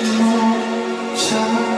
梦想